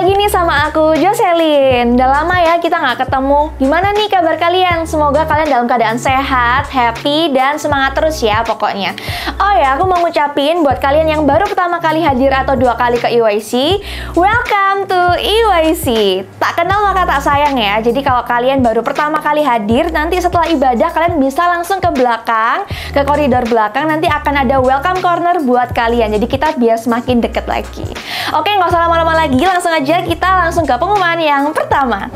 lagi nih sama aku, Jocelyn. Udah lama ya kita nggak ketemu. Gimana nih kabar kalian? Semoga kalian dalam keadaan sehat, happy, dan semangat terus ya pokoknya. Oh ya, aku mau ngucapin buat kalian yang baru pertama kali hadir atau dua kali ke EYC, welcome to EYC. Tak kenal maka tak sayang ya. Jadi kalau kalian baru pertama kali hadir, nanti setelah ibadah kalian bisa langsung ke belakang, ke koridor belakang. Nanti akan ada welcome corner buat kalian. Jadi kita biar semakin deket lagi. Oke, nggak usah lama-lama lagi, langsung aja kita langsung ke pengumuman yang pertama.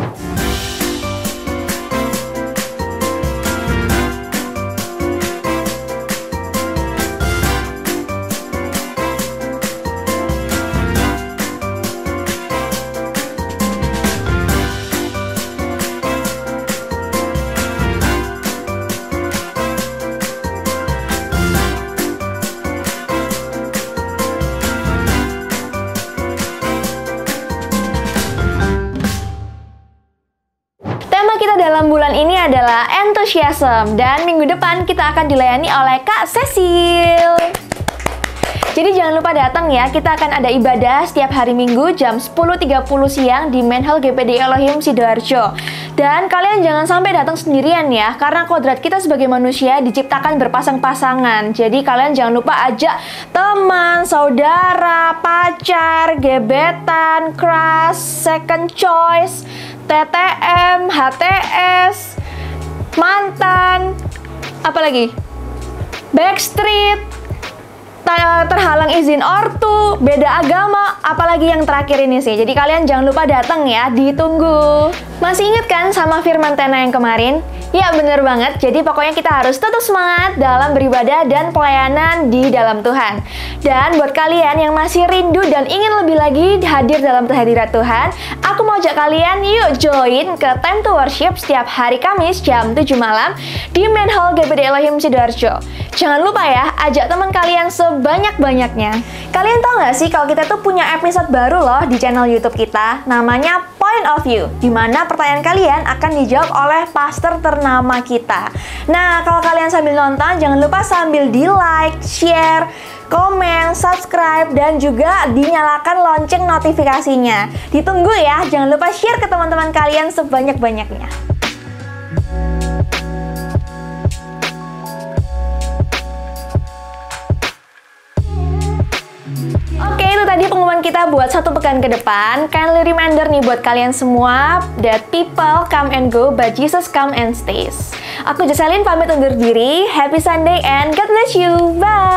Tema kita dalam bulan ini adalah enthusiasm dan minggu depan kita akan dilayani oleh Kak Cecil. Jadi jangan lupa datang ya, kita akan ada ibadah setiap hari Minggu jam 10.30 siang di Main Hall GPD Elohim Sidoarjo. Dan kalian jangan sampai datang sendirian ya, karena kodrat kita sebagai manusia diciptakan berpasang-pasangan. Jadi kalian jangan lupa ajak teman, saudara, pacar, gebetan, crush, second choice, TTM, HTS, mantan, apalagi? Backstreet, terhalang izin ortu, beda agama, apalagi yang terakhir ini sih. Jadi kalian jangan lupa datang ya, ditunggu. Masih inget kan sama firman Tena yang kemarin? Ya bener banget, jadi pokoknya kita harus tetap semangat dalam beribadah dan pelayanan di dalam Tuhan. Dan buat kalian yang masih rindu dan ingin lebih lagi hadir dalam kehadiran Tuhan, aku mau ajak kalian yuk join ke Time to Worship setiap hari Kamis jam 7 malam di Main Hall GPD Elohim Sidoarjo. Jangan lupa ya, ajak teman kalian sebanyak-banyaknya. Kalian tau gak sih kalau kita tuh punya episode baru loh di channel YouTube kita, namanya Point of View, di mana pertanyaan kalian akan dijawab oleh pastor ternama kita. Nah, kalau kalian sambil nonton, jangan lupa sambil di like, share, komen, subscribe, dan juga dinyalakan lonceng notifikasinya. Ditunggu ya, jangan lupa share ke teman-teman kalian sebanyak-banyaknya. Kita buat satu pekan ke depan. Kindly reminder nih buat kalian semua that people come and go, but Jesus come and stays. Aku Jocelyn pamit undur diri. Happy Sunday and God bless you. Bye.